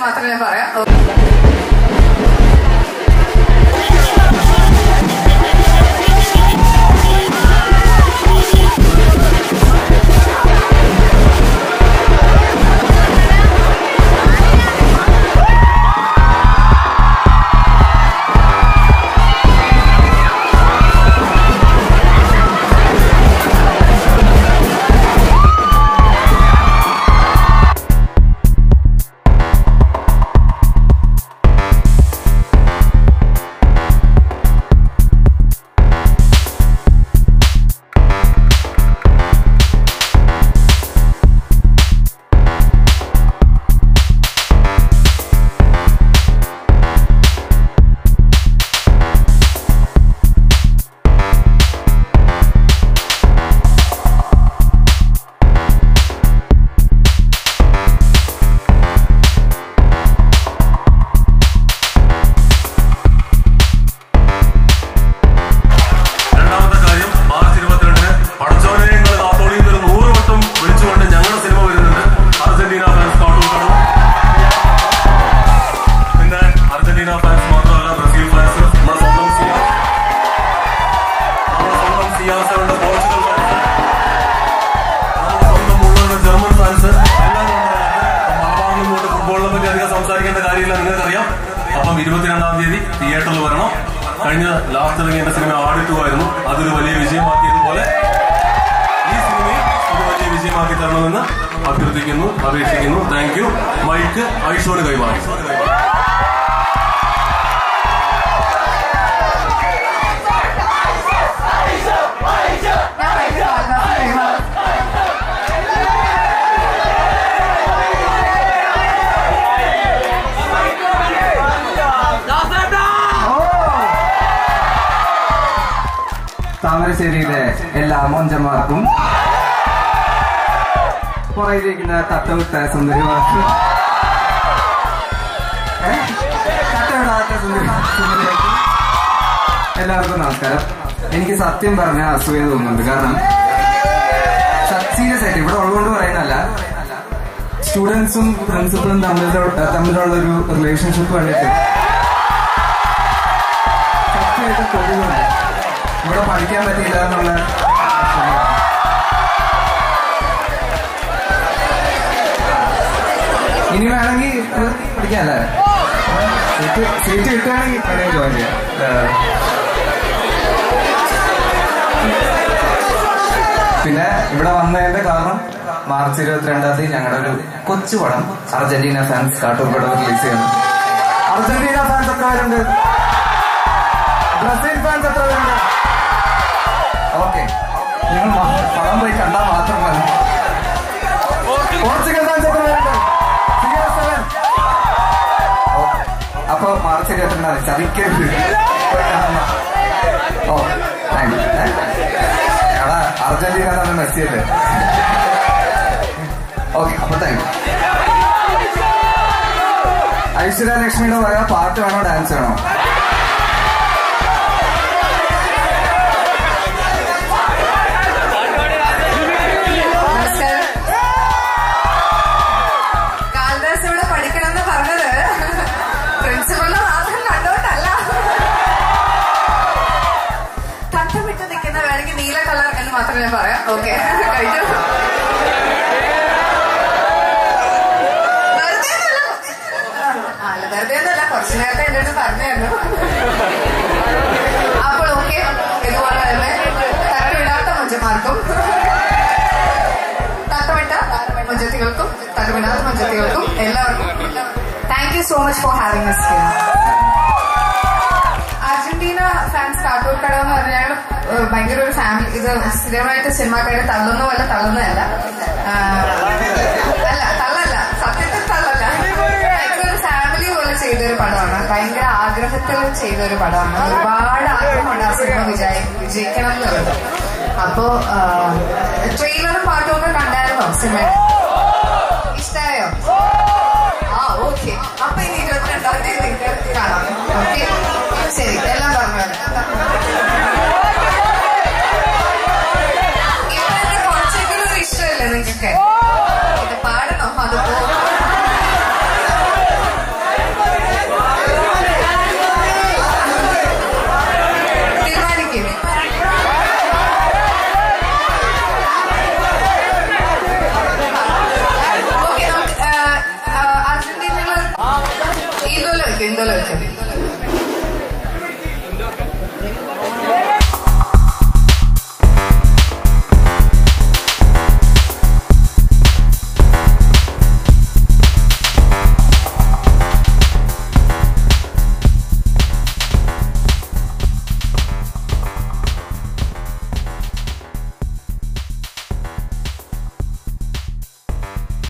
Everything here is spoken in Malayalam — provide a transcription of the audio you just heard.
എന്ന് മാത്രമേ ഞാൻ പറയാം നമ്മുടെ സ്വന്തം സിയാ നമ്മുടെ സ്വന്തം ഫാൻസ് നമ്മുടെ സ്വന്തം ജർമ്മൻ അതിനകത്ത്. മലബാറിൽ നിന്നുകൊണ്ട് ഫുട്ബോളിനെ പറ്റി സംസാരിക്കേണ്ട കാര്യമില്ല നിങ്ങൾക്കറിയാം അപ്പം ഇരുപത്തിരണ്ടാം തീയതി തിയേറ്ററിൽ വരണം കഴിഞ്ഞ ലാസ്റ്റ് ഇറങ്ങിയ എന്റെ സിനിമ ആഡിറ്റു ആയിരുന്നു അതൊരു വലിയ വിജയമാക്കിയതുപോലെ ഈ സിനിമയും ഒരു വലിയ വിജയമാക്കി തരണമെന്ന് അഭ്യർത്ഥിക്കുന്നു അപേക്ഷിക്കുന്നു താങ്ക് യു മൈക്ക് ഐഷോന് കൈമാറി താമരശ്ശേരിയിലെ എല്ലാ മോഞ്ചന്മാർക്കും. പുറയിലിരിക്കുന്ന തത്തവിട്ട സുന്ദരിമാർക്കും തത്തവിടാത്ത സുന്ദരി എല്ലാവർക്കും നമസ്കാരം. എനിക്ക് സത്യം പറഞ്ഞ അസൂയ തോന്നുന്നുണ്ട്. കാരണം സീരിയസ് ആയിട്ട് ഇവിടെ ഉള്ളതുകൊണ്ട് പറയുന്നല്ല സ്റ്റുഡൻസും പ്രിൻസിപ്പളും തമ്മിലുള്ള തമ്മിലുള്ള ഒരു റിലേഷൻഷിപ്പ് കണ്ടിട്ട് ഇവിടെ പഠിക്കാൻ പറ്റിയില്ല എന്നുള്ള ഇനി വേണമെങ്കിൽ പഠിക്കാല്ലേ? സീറ്റ് സീറ്റ് കിട്ടുകയാണെങ്കിൽ വേണമെങ്കിൽ ജോയിൻ ചെയ്യാം. പിന്നെ ഇവിടെ വന്നതിന്റെ കാരണം മാർച്ച് ഇരുപത്തിരണ്ടാം തീയതി ഞങ്ങളുടെ ഒരു കൊച്ചു പടം അർജന്റീന ഫാൻസ് കാട്ടൂർപടം റിലീസ് ചെയ്യുന്നു. അർജന്റീന ഫാൻസ് എത്ര പേരുണ്ട്? ബ്രസീൽ ഫാൻസ് എത്ര പേരുണ്ട്? ഓക്കെ. നിങ്ങൾ മ- പടം പോയി കണ്ടാൽ മാത്രം മതി. പോർച്ചുഗൽ ഫാൻസ് എത്ര പേരുണ്ട് CR7. ഓക്കേ. അപ്പൊ മാർച്ച് ഇരുപത്തിരണ്ടാം തീയതി. ചതിക്കരുത്. ഓ താങ്ക് എടാ അർജന്റീന തന്നെ മെസ്സി അല്ലേ? ഓക്കെ അപ്പൊ താങ്ക് ഐശ്വര്യ ലക്ഷ്മിയുടെ പറയാ പാട്ട് വേണോ ഡാൻസ് വേണോ? മാത്രമേ ഞാൻ പറയാം. ഓക്കെ കഴിച്ചു അല്ല വെറുതെ ഒന്നുമല്ല. കുറച്ചു നേരത്തെ എന്റെ അടുത്ത് പറഞ്ഞായിരുന്നു. അപ്പോൾ ഓക്കെ ഇതുപോലെ തന്നെ തട്ടമിടാത്ത മഞ്ചന്മാർക്കും തട്ടമിട്ട മഞ്ചത്തികൾക്കും തട്ടമിടാത്ത മഞ്ചത്തികൾക്കും എല്ലാവർക്കും thank you so much for having us Argentina fans Kattoor കട എന്ന് പറഞ്ഞാൽ ഭയങ്കര ഒരു ഫാമിലി ഇത് സ്ഥിരമായിട്ട് സിനിമാക്കാരെ തള്ളുന്ന പോലെ തള്ളുന്നതല്ല. അല്ല തള്ളല്ല. സത്യത്തിൽ തള്ളല്ല. ഒരു ഫാമിലി പോലെ ചെയ്തൊരു പടമാണ്. ഭയങ്കര ആഗ്രഹത്തിൽ ചെയ്തൊരു പടമാണ്. ഒരുപാട് ആഗ്രഹമുണ്ട് ആ സിനിമ വിജയ വിജയിക്കണം എന്നുള്ളത് അപ്പോ ട്രെയിലറും പാട്ടും ഒക്കെ കണ്ടായിരുന്നോ സിനിമ ഇഷ്ടായോ?